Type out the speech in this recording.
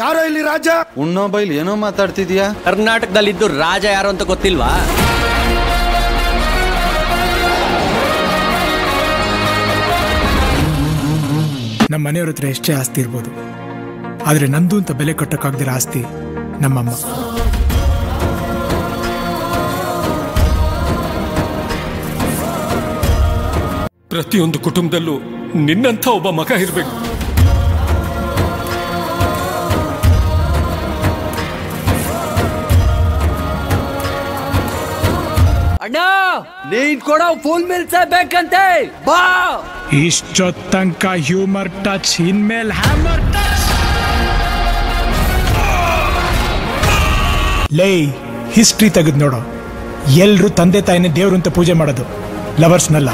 ಯಾರೋ ಇಲ್ಲಿ ರಾಜ? ಉಣ್ಣೋ ಬೈಲ್ ಏನೋ ಮಾತಾಡ್ತಿದ್ಯಾ? ಕರ್ನಾಟಕದಲ್ಲಿದ್ದು ರಾಜ ಯಾರು ಅಂತ ಗೊತ್ತಿಲ್ವಾ? ನಮ್ಮ ಮನೆಯವ್ರ ಹತ್ರ ಎಷ್ಟೇ ಆಸ್ತಿ ಇರ್ಬೋದು ಆದರೆ ನಂದು ಅಂತ ಬೆಲೆ ಕಟ್ಟಕ್ಕಾಗದಿರ ಆಸ್ತಿ ನಮ್ಮಮ್ಮ. ಪ್ರತಿಯೊಂದು ಕುಟುಂಬದಲ್ಲೂ ನಿನ್ನಂಥ ಒಬ್ಬ ಮಗ ಇರಬೇಕು. ಅಣ್ಣ ನೀನ್ ಕೊಡೋ ಫುಲ್ ಮಿಲ್ಸ್ ಬೇಕಂತೆ. ಬಾ. ಇಷ್ಟೊತ್ತಂಕ ಹ್ಯೂಮರ್ ಟಚ್ ಇನ್ಮೇಲ್ ಹ್ಯಾಮರ್ ಟಚ್ ಲೇ ಹಿಸ್ಟ್ರಿ ತೆಗೆದು ನೋಡು ಎಲ್ರು ತಂದೆ ತಾಯಿನ ದೇವ್ರು ಅಂತ ಪೂಜೆ ಮಾಡೋದು. ಲವರ್ಸ್ನಲ್ಲ